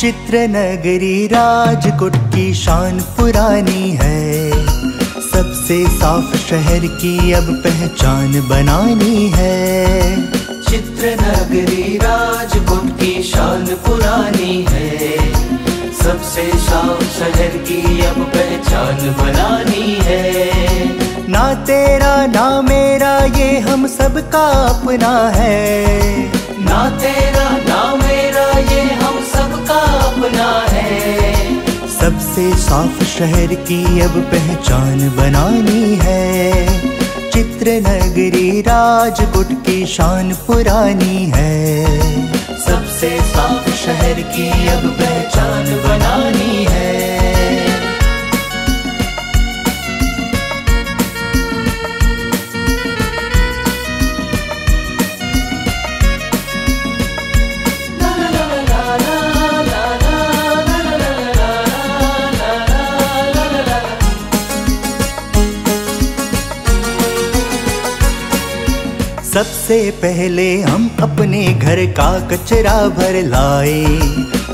चित्र नगरी राजकोट की शान पुरानी है। सबसे साफ़ शहर की अब पहचान बनानी है। चित्र नगरी राजकोट की शान पुरानी है। सबसे साफ़ शहर की अब पहचान बनानी है। ना तेरा, ना मेरा, ये हम सबका अपना है। ना तेरा सबसे साफ़ शहर की अब पहचान बनानी है। चित्र नगरी राजकोट की शान पुरानी है। सबसे साफ़ शहर की अब पहचान बनानी सबसे पहले हम अपने घर का कचरा भर लाए।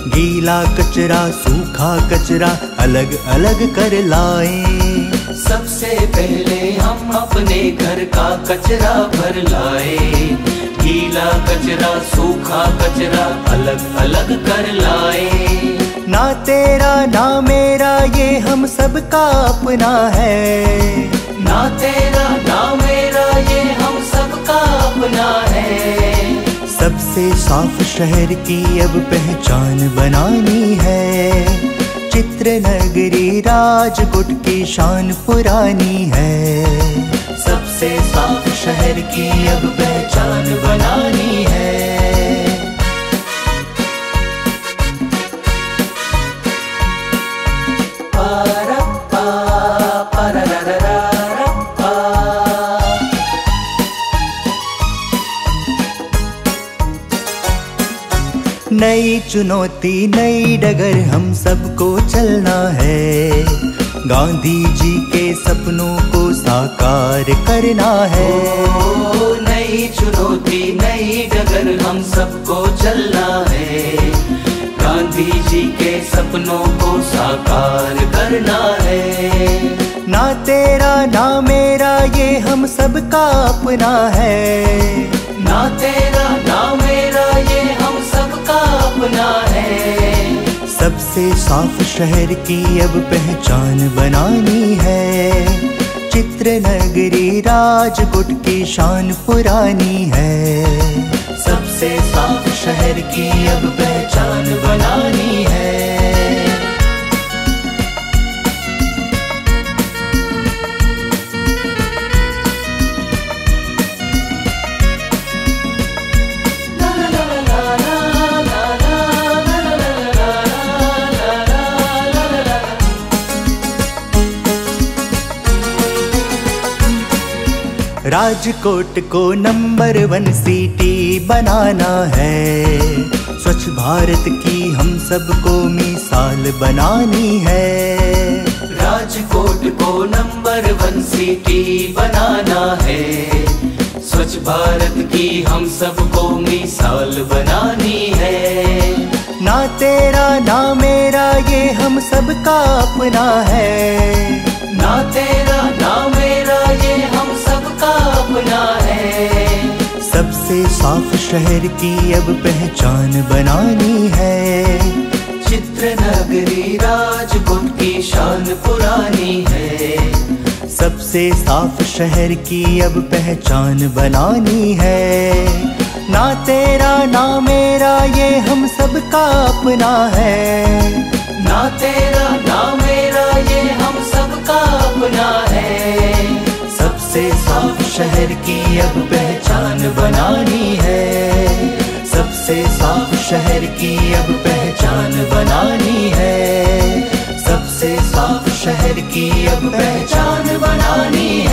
गीला कचरा, सूखा कचरा अलग अलग कर लाए। सबसे पहले हम अपने घर का कचरा भर लाए। गीला कचरा, सूखा कचरा अलग अलग कर लाए। ना तेरा, ना मेरा, ये हम सबका अपना है। सबसे साफ़ शहर की अब पहचान बनानी है। चित्र नगरी राजकुट की शान पुरानी है। सबसे साफ़ शहर की अब पहचान बनानी है। नई चुनौती नई डगर हम सबको चलना है। गांधी जी के सपनों को साकार करना है। नई चुनौती नई डगर हम सबको चलना है। गांधी जी के सपनों को साकार करना है। ना तेरा ना मेरा ये हम सबका अपना है। सबसे साफ़ शहर की अब पहचान बनानी है। चित्र नगरी राजकुट की शान पुरानी है। सबसे साफ़ शहर की अब पहचान बनानी है। राजकोट को नंबर वन सिटी बनाना है। स्वच्छ भारत की हम सबको मिसाल बनानी है। राजकोट को नंबर वन सिटी बनाना है। स्वच्छ भारत की हम सबको मिसाल बनानी है। ना तेरा, ना मेरा, ये हम सबका अपना है। ना तेरा अपना है। सबसे साफ़ शहर की अब पहचान बनानी है। चित्र नगरी राजकोट की शान पुरानी है। सबसे साफ़ शहर की अब पहचान बनानी है। ना तेरा ना मेरा ये हम सबका अपना है। ना तेरा ना मेरा ये हम सबका अपना है। शहर की अब पहचान बनानी है। सबसे साफ़ शहर की अब पहचान बनानी है। सबसे साफ़ शहर की अब पहचान बनानी है